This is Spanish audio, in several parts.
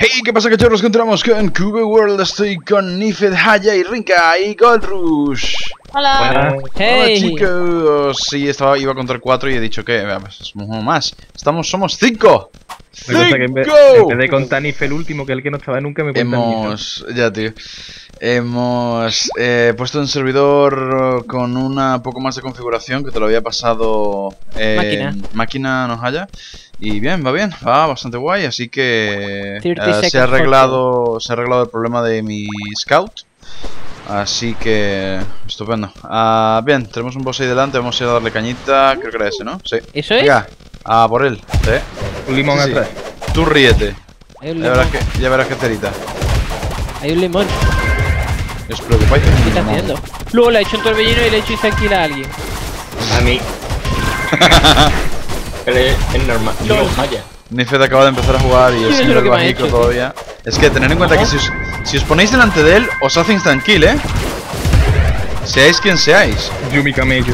Hey, ¿qué pasa cachorros? Encontramos con Cube World, estoy con Nifed, Haya y Rinka y Gold Rush. Hola. Hola chicos, sí, estaba, iba a contar cuatro y he dicho que somos uno más. Estamos, somos cinco. Que en vez, en vez de contar Nife el último, que es el que no estaba nunca, me cuentan Hemos, ya tío, hemos eh, puesto un servidor con una poco más de configuración que te lo había pasado en Máquina. máquina nos haya. Y bien, va bien, va bastante guay, así que 30 eh, se ha arreglado, se ha arreglado el problema de mi scout. Así que estupendo. Ah, bien, tenemos un boss ahí delante, vamos a ir a darle cañita, creo que era ese, ¿no? Sí. ¿Eso es? Venga, a por él. Sí. Un limón Sí, sí. atrás. Tú ríete. Hay un Ya verás limón. que, ya verás que cerita. Hay un limón. ¿Os preocupáis? ¿Qué está haciendo? Luego le ha hecho un torbellino y le ha hecho tranquila a alguien. A mí. Pero es, normal. No. Vaya. Nifed acaba de empezar a jugar y es ha bajico hecho, todavía. Es que tened en cuenta que si os, si os ponéis delante de él, os hace instant kill, ¿eh? Seáis quien seáis. Yumi Camello.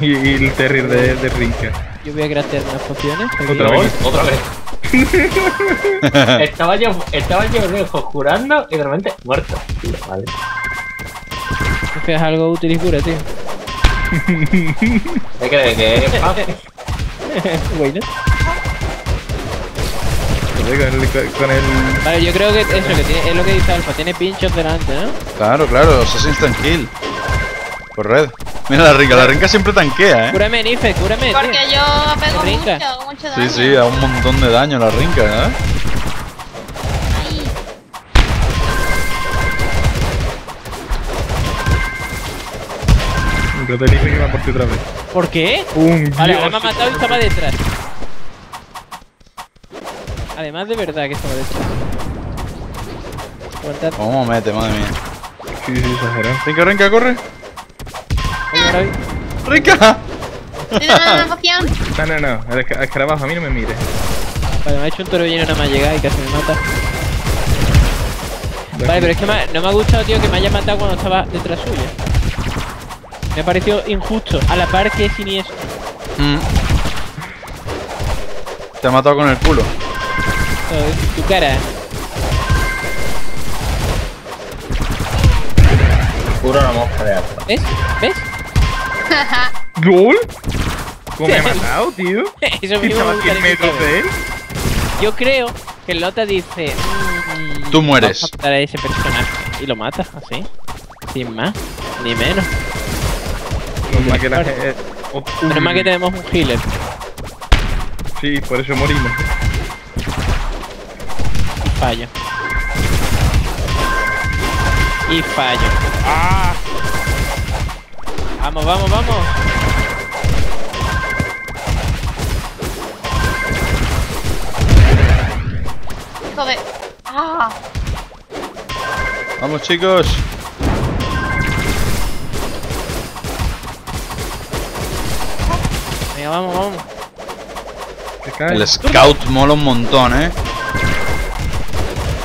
Y, y el terrier de, de Rinka. Yo voy a craftear unas pociones. Otra vez. otra vez. estaba yo, estaba yo lejos jurando y de repente muerto. Tío, Vale. Es que es algo útil y cura, tío. ¿Qué crees que es fácil? bueno. Con el, con el... Vale, yo creo que eso, que tiene, es lo que dice Alfa, tiene pinchos delante, ¿no? Claro, claro, os hace instant kill. Corred. Mira la rinca, la rinca siempre tanquea, ¿eh? Cúrame, Nife, cúrame, tío. Porque yo pego mucho, mucho Sí, daño. sí, a un montón de daño la rinca, ¿eh? Ay, Creo que te dice que va por ti otra vez. ¿Por qué? Un Vale, dios. ahora me ha matado y estaba detrás. Además de verdad que estaba detrás. ¿Cómo mete, madre mía? Sí, sí, exagerado. Rinca, rinca, corre. ¿Te dan una poción? No, no, no. El esca- escarabajo, a mí no me mires. Vale, me ha hecho un torbellino nada más llegar y casi me mata. Vale, pero es que me ha- no me ha gustado, tío, que me haya matado cuando estaba detrás suya. Me ha parecido injusto, a la par que siniestro. Mm. Te ha matado con el culo. Tu cara. Puro la mosca de alfa. ¿Ves? ¿Ves? ¿Gol? ¿Cómo me ha matado, tío? Eso mismo me estaba a gustaría 100 metros de él. Yo creo que el Lota dice. mm, Tú mueres. Vamos a matar a ese personaje. Y lo mata, así. Sin más, ni menos. Normal que la gente... oh, Menos mal que tenemos un healer. Sí, por eso morimos. Y fallo. Y fallo. ¡Ah! Vamos, vamos, vamos. Hijo de... Ah, Vamos, chicos. Venga, vamos, vamos. El scout mola un montón, ¿eh?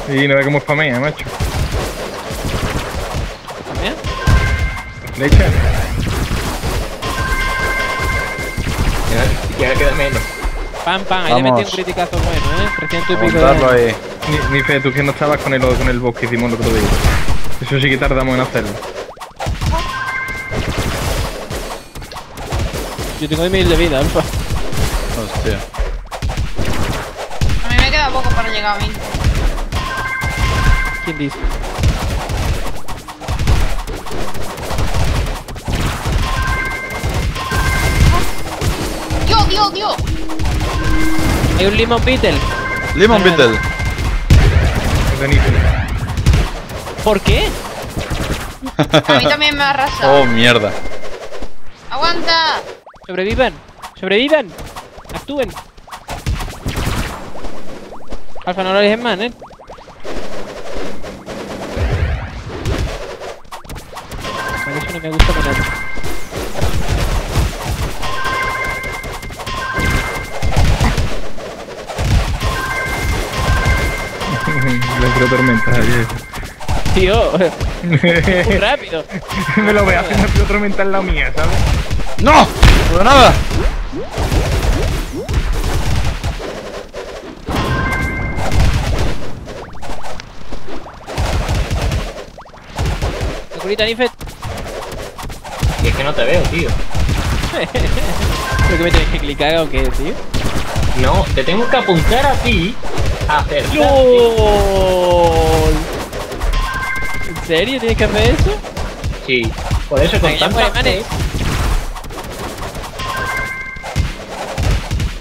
Y no ve cómo spamea, macho. ¿También? Le Ya, ya queda menos. Pam, pam. Ahí le metí un criticazo bueno, ¿eh? 300 y pico de ahí. Ni, ni fe, tú que no estabas con el, con el boss que hicimos el otro día. Eso sí que tardamos en hacerlo. Yo tengo 1000 de vida, alfa. Hostia. a mí me queda poco para llegar a mí. ¿Quién dice? Dios, Dios. Hay un Limon Beetle. Vale, Beetle. ¿Por qué? A mí también me arrasa. Oh, mierda. Aguanta. Sobrevivan. Sobrevivan. Actúen. Alfa, no lo dejes más, ¿eh? Vale, eso no me gusta para Cero. Eh. Tío, rápido. me lo voy a hacer rápido la mía, ¿sabes? ¡No! ¡No nada! curita, Nifet. Y es que no te veo, tío. Creo que me tienes que clicar o qué, tío? No, te tengo que apuntar a ti ¡LOL! ¿En serio tienes que hacer eso? Sí. Por eso con tanta fe-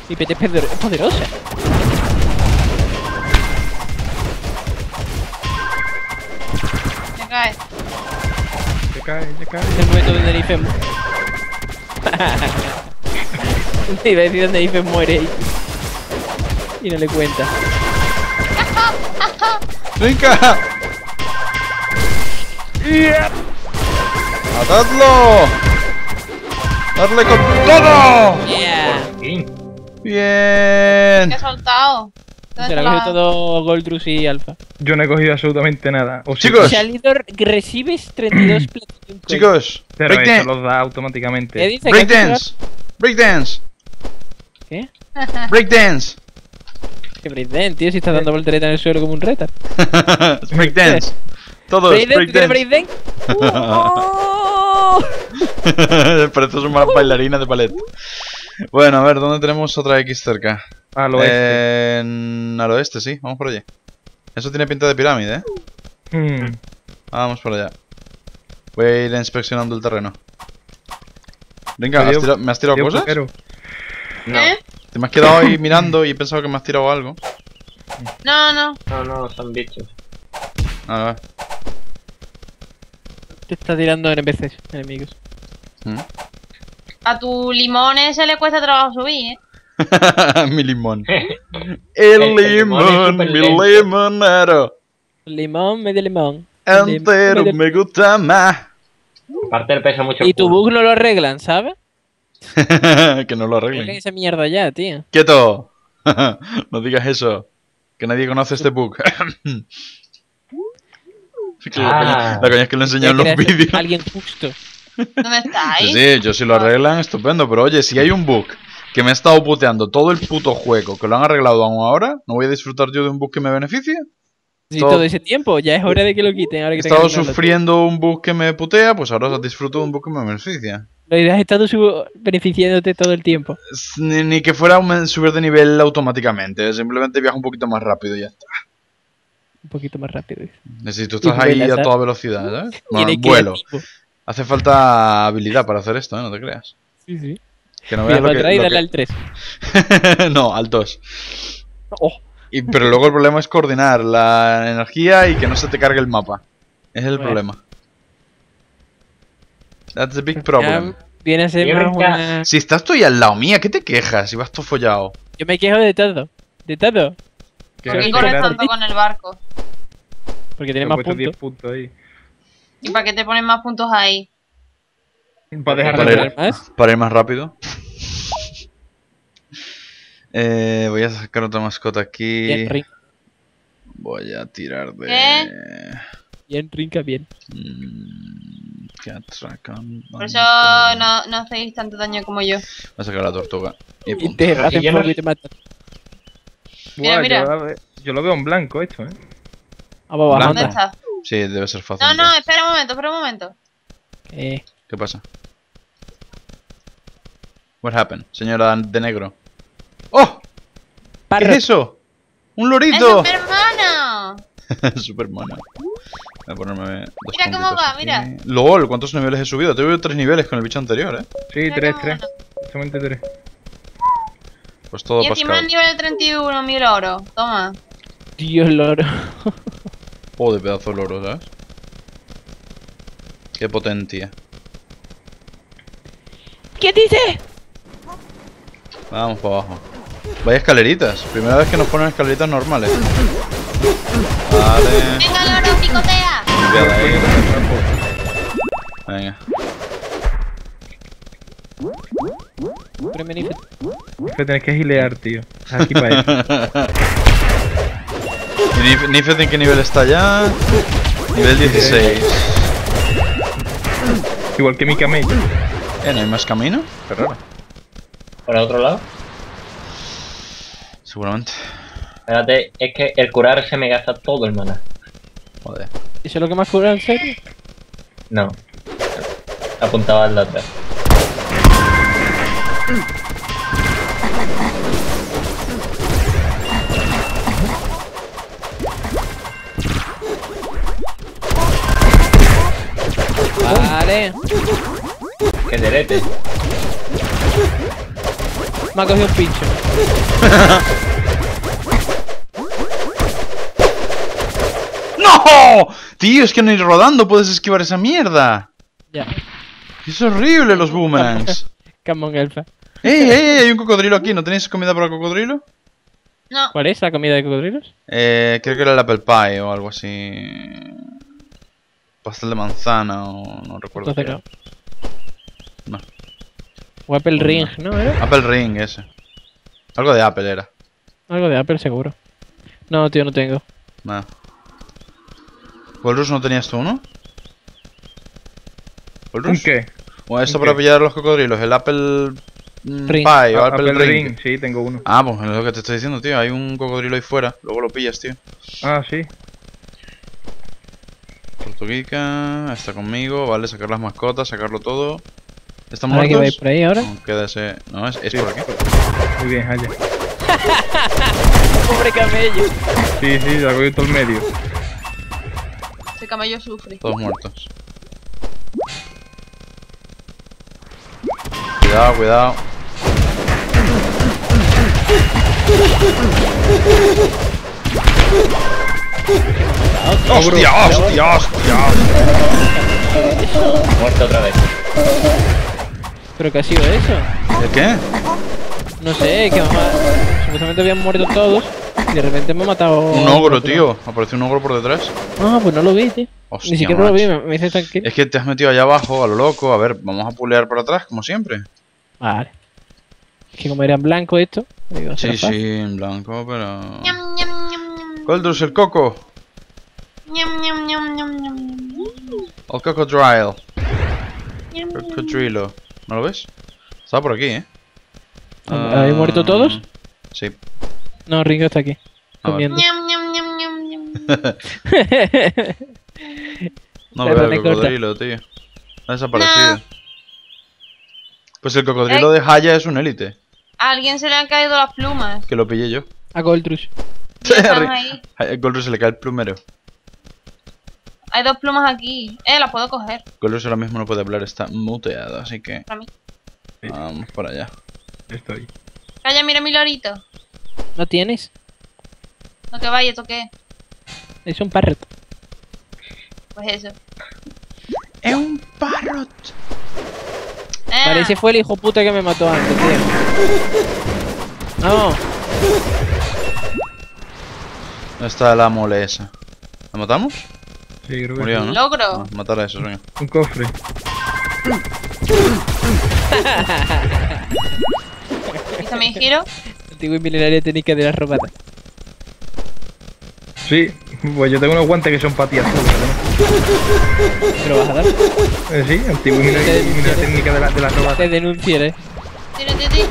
Mi PT es poder- es poderosa. Me cae. Se cae, se cae. Es el momento donde Nifet mu- Iba a decir donde Nifet muere y... y no le cuenta. ¡Trinca! ¡Atadlo! ¡Darle con todo! Yeah. ¡Bien! ¿Qué he soltado? ¿Dónde Se lo está ha la- cogido todo Goldrus y Alpha. Yo no he cogido absolutamente nada. O Chicos. Shalidor, recibes 32 Platinum Coins. Chicos, Pero eso breakdance, los da ¿Qué automáticamente. breakdance, breakdance, ¿Qué? breakdance, Que breakdance, tío, si estás dando voltereta en el suelo como un reta. breakdance. Todos, ¿Breakdance? ¿Tú quieres breakdance. breakdance? ¡Oh! Pareces una bailarina de ballet. Bueno, a ver, ¿dónde tenemos otra X cerca? Al oeste. Eh, En... Al oeste, sí, vamos por allí. Eso tiene pinta de pirámide, ¿eh? Hmm. Vamos por allá. Voy a ir inspeccionando el terreno. Venga, ¿has Adiós. tirado- ¿me has tirado cosas? No, ¿Eh? Te me has quedado ahí mirando y he pensado que me has tirado algo. No, no. no, no, son bichos. A ver. Te está tirando NPCs, enemigos. Mm. A tu limón ese le cuesta trabajo subir, ¿eh? mi limón. El- El el limón mi lento. limonero. Limón, medio limón. Entero Medio- me gusta más. Aparte él pesa mucho. Y el tu bug no lo arreglan, ¿sabes? que no lo Arreglen arreglen. esa mierda ya, tío. ¡Quieto! no digas eso. Que nadie conoce este bug. La, Ah. coña, la coña es que lo enseñan en los vídeos. Alguien justo. ¿Dónde está ahí? sí, yo si lo arreglan, estupendo. Pero oye, si hay un bug que me ha estado puteando todo el puto juego, que lo han arreglado aún ahora, ¿no voy a disfrutar yo de un bug que me beneficie? Si Todo- todo ese tiempo, ya es hora de que lo quiten. Ahora He que estado sufriendo un bug que me putea, pues ahora disfruto de un bug que me beneficia. Lo has estado beneficiándote todo el tiempo. Ni, ni que fuera subir de nivel automáticamente, simplemente viajo un poquito más rápido y ya está. Un poquito más rápido. Necesito Y estás ahí a toda velocidad, ¿sabes? Bueno, vuelo. vivo. Hace falta habilidad para hacer esto, ¿eh? No te creas. Sí, sí. Que no Mira veas lo para que... atrás y lo dale que- al 3. no, al 2. Oh, Y, pero luego el problema es coordinar la energía y que no se te cargue el mapa. Es el Bueno. problema. That's the big problem. ya viene a ser Yo más creo que- una... Si estás tú ahí al lado mía, ¿qué te quejas? Si vas todo follado. Yo me quejo de todo. De todo. ¿Por qué corres tanto con el barco? Porque tiene más puesto 10 puntos. puntos ahí. ¿Y para qué te ponen más puntos ahí? Para dejar Para de ir- ¿Tener más? Para ir más rápido. Eh, voy a sacar otra mascota aquí. Bien, rinca. Voy a tirar de... ¿Qué? Bien, rinca, bien. Mm, que atracan- Por eso no, no hacéis tanto daño como yo. Voy a sacar la tortuga. Y te hacen yo no- te matan. Mira, Buah, mira. Yo, lo- yo lo veo en blanco esto, ¿eh? Blanco. bajando. ¿Dónde está? Sí, debe ser fácil. No, no, espera un momento, espera un momento. Eh, ¿Qué pasa? What happened? Señora de negro. ¡Oh! ¿Qué es eso? ¡Un ¡Es lorito! mi hermano! Super mono. Voy a ponerme dos Mira cómo va, aquí. mira. LOL, ¿cuántos niveles he subido? Tengo tres niveles con el bicho anterior, ¿eh? Sí, Mira 3, cómo 3. va. Solamente 3. Pues todo Y encima el nivel 31, mil oro. Toma. Dios loro. Oh, de pedazo de loro, ¿sabes? Qué potencia. ¿Qué dice? Vamos para abajo. Vaya escaleritas. Primera vez que nos ponen escaleritas normales. Vale. ¡Venga, loro, picotea! Venga. Que tenés que gilear, tío. Aquí para eso. ¿Y Nif- Nifet en qué nivel está ya? Nivel 16. Igual que mi camello. Eh, ¿no hay más camino? Qué raro. Por el otro lado. Seguramente. Espérate, es que el curar se me gasta todo el mana. Joder. ¿Eso es lo que más cura en serio? No. Apuntaba al otro. Vale. ¡Qué derete! Me ha cogido un pincho. ¡No! Tío, es que ni rodando puedes esquivar esa mierda. Ya. Es horrible los boomerangs. Camón elfa. ¡Ey, ey, ey! Hay un cocodrilo aquí. ¿No tenéis comida para el cocodrilo? No, ¿Cuál es la comida de cocodrilos? Eh, creo que era el apple pie o algo así. Pastel de manzana o no recuerdo. Entonces qué no. era. No. O Apple Ring, ¿no? ¿Era? Apple ring ese. Algo de Apple era. Algo de Apple seguro. No, tío, no tengo. Nada. ¿Walrus no tenías tú uno? ¿Un ¿Walrus? qué? O esto ¿Un para qué? pillar los cocodrilos, el Apple Ring. Pie o A- Apple, Apple ring. Ring, sí, tengo uno. Ah, pues es lo que te estoy diciendo, tío. Hay un cocodrilo ahí fuera. Luego lo pillas, tío. Ah, sí. Tortuguica, está conmigo. Vale, sacar las mascotas, sacarlo todo. ¿Están Ahora que vais muertos? por ahí ahora. No, queda ese... No, es, es Sí. por aquí. Muy bien, allá. Pobre camello. Sí, sí, la cogido todo el medio. ese camello sufre. Todos muertos. Cuidado, cuidado. ¡Hostia, hostia, hostia! Muerto otra vez. ¿Pero qué ha sido eso? ¿El qué? No sé, que mamá... Supuestamente habían muerto todos y de repente me ha matado... Un ogro, tío. Apareció un ogro por detrás. Ah, pues no lo vi, tío. Hostia, Ni siquiera lo vi, me, me dice tranquilo. Es que te has metido allá abajo, a lo loco. A ver, vamos a pulear por atrás, como siempre. Vale. Es que como era en blanco esto... digo, Sí, fácil. sí, en blanco, pero... Goldrus, el coco. El cocodrilo. Cocodrilo. ¿No lo ves? Está por aquí, ¿eh? ¿Habéis muerto todos? Sí. No, Ringo está aquí. Comiendo. Ñam, ñam, ñam, ñam, ñam. No veo el cocodrilo, tío. Ha desaparecido. No. Pues el cocodrilo de Haya es un élite. A alguien se le han caído las plumas. Que lo pillé yo. A Goldrush. Ya están ahí. A Goldrus se le cae el plumero. Hay dos plumas aquí. Eh, las puedo coger. Goldrus ahora mismo no puede hablar, está muteado, así que Para mí. vamos para allá. Estoy. Calla, mira mi lorito. ¿No tienes? No que vaya, ¿esto qué? Es un parrot. Pues eso. ¡Es un parrot! Eh, Vale, ese fue el hijo puta que me mató antes, tío. No, ¿Dónde está la mole esa? ¿La matamos? Sí, creo que Murió, sí. ¿no? Logro. Matar a esos, venga. Un cofre. Hizo mi giro. antiguo y milenaria técnica de la robada. Sí, pues yo tengo unos guantes que son ti azules, ¿no? ¿Me lo vas a dar? Eh, sí, antiguo y la técnica de la, de la robata. Te denunciaré. Tira, tira.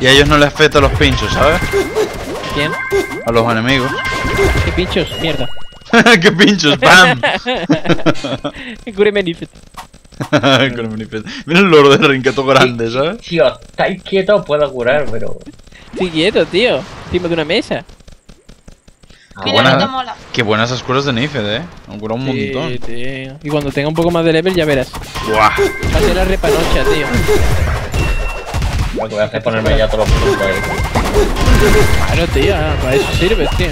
Y a ellos no les afecta los pinchos, ¿sabes? ¿Quién? A los enemigos. ¿Qué pinchos? Mierda. ¡Qué pinchos! ¡Bam! Cure Manifest. Con el manifiesto. Mira el loro de rinqueto grande, ¿sabes? Si os estáis quietos puedo curar, pero... Estoy quieto, tío. Encima de una mesa. Ah, buena. Qué buenas esas curas de Nifed, eh. Han curado un Sí, montón. tío. Y cuando tenga un poco más de level ya verás. Buah. Va a ser la repanocha, tío. Lo que voy a hacer es ponerme ya todos los puntos ahí. Claro, tío. ah, Para eso sirve, tío.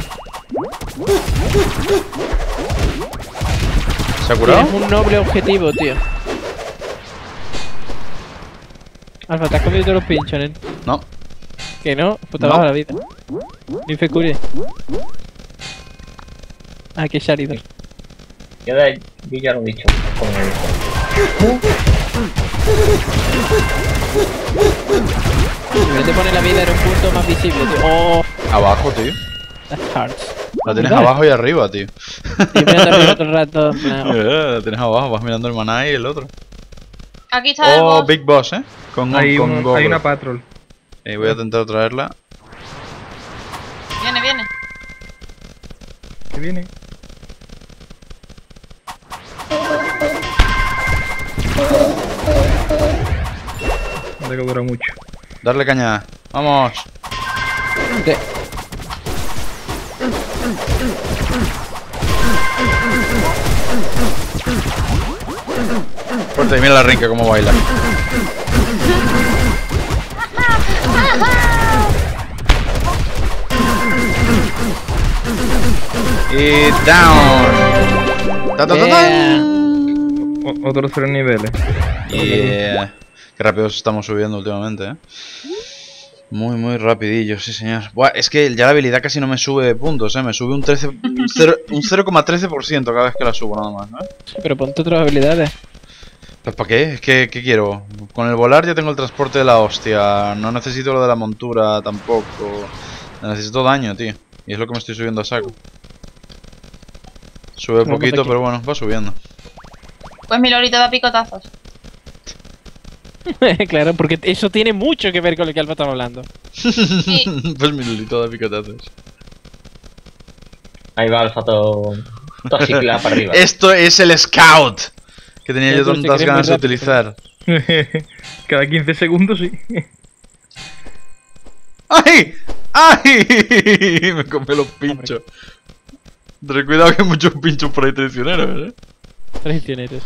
¿Se ha curado? Tienes un noble objetivo, tío. Alfa, te has comido todos los pinchos, ¿eh? No. Que no, puta No. baja la vida. Ni fe cure. Ah, que Sharidor. Yo, ya lo he dicho. He dicho. Debería te poner la vida en un punto más visible, tío. Oh, Abajo, tío. that's hearts. La tienes abajo y arriba, tío. Y mirando arriba todo rato. La eh, oh". tienes abajo, vas mirando el maná y el otro. Aquí está el Oh. Big Boss, eh. Con, hay, con hay una patrol. Eh, voy a intentar traerla. Viene, viene. Que viene. No te dura mucho. Darle caña. Vamos. ¿Qué? Fuerte, mira la rinca cómo baila. Y down. Ta, ta, ta, Yeah. tan. O- otros tres niveles. Yeah. Qué rápido estamos subiendo últimamente, eh. Muy, muy rapidillo, sí señor. Buah, es que ya la habilidad casi no me sube de puntos, eh. Me sube un 13, un cero- un 0,13% cada vez que la subo nada más, ¿no? Sí, pero ponte otras habilidades. Pues ¿para qué? Es que, ¿qué quiero? Con el volar ya tengo el transporte de la hostia. No necesito lo de la montura tampoco. Necesito daño, tío. Y es lo que me estoy subiendo a saco. Sube poquito, pero bueno, va subiendo. Pues mi lorito da picotazos. claro, porque eso tiene mucho que ver con lo que Alfa estaba hablando. Sí. pues mi lulito de picotazos. Ahí va Alfa todo. Todo ciclado para arriba. Esto es el Scout. Que tenía yo tantas ganas de utilizar. Cada 15 segundos, sí. ¡Ay! ¡Ay! Me comí los pinchos. Ten cuidado que hay muchos pinchos por ahí traicioneros, ¿eh? Traicioneros.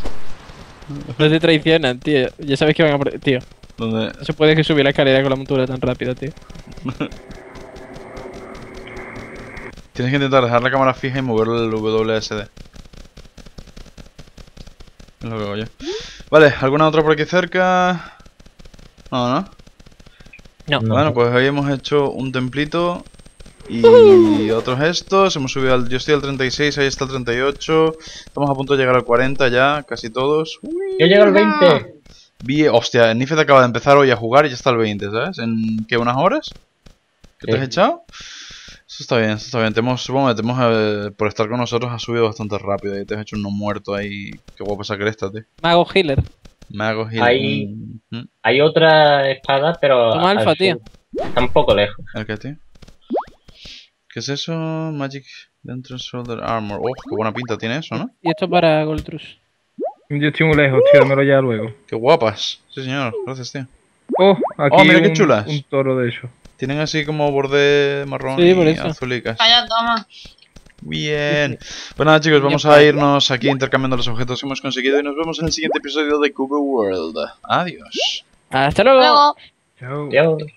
No te traicionan, tío. Ya sabes que van a... por- Tío, Donde... no se puede que subir la escalera con la montura tan rápido, tío. Tienes que intentar dejar la cámara fija y mover el WSD. Es lo que hago yo. Vale, ¿alguna otra por aquí cerca? No, ¿no? No. No. Bueno, pues hoy hemos hecho un templito y otros estos. Hemos subido al. Yo estoy al 36, ahí está el 38. Estamos a punto de llegar al 40 ya, casi todos. Yo llego al 20. Vi, hostia, Nifet acaba de empezar hoy a jugar y ya está al 20, ¿sabes? ¿En qué? ¿Unas horas? ¿Qué te has echado? Eso está bien, eso está bien. Te hemos, supongo que te hemos, eh, por estar con nosotros, has subido bastante rápido y te has hecho uno muerto ahí. Qué guapo esa cresta, tío. Mago Healer. Mago Hill. Ahí- Mm, mm. Hay otra espada, pero. Toma al Alfa, tío. Está un poco lejos. ¿El qué, tío? ¿Qué es eso? Magic Dentro Shoulder Armor. Oh, qué buena pinta tiene eso, ¿no? Y esto para Goldrus. Yo estoy muy lejos, tío, dámelo ya luego. Qué guapas. Sí, señor. Gracias, tío. Oh, aquí Oh, mira qué un, chulas. un toro de eso. Tienen así como borde marrón Sí, por y eso. azulicas. Calla, toma. Bien. Pues nada, chicos, vamos a irnos aquí intercambiando los objetos que hemos conseguido y nos vemos en el siguiente episodio de Cube World. Adiós. Hasta luego. Luego. Chao. Adiós.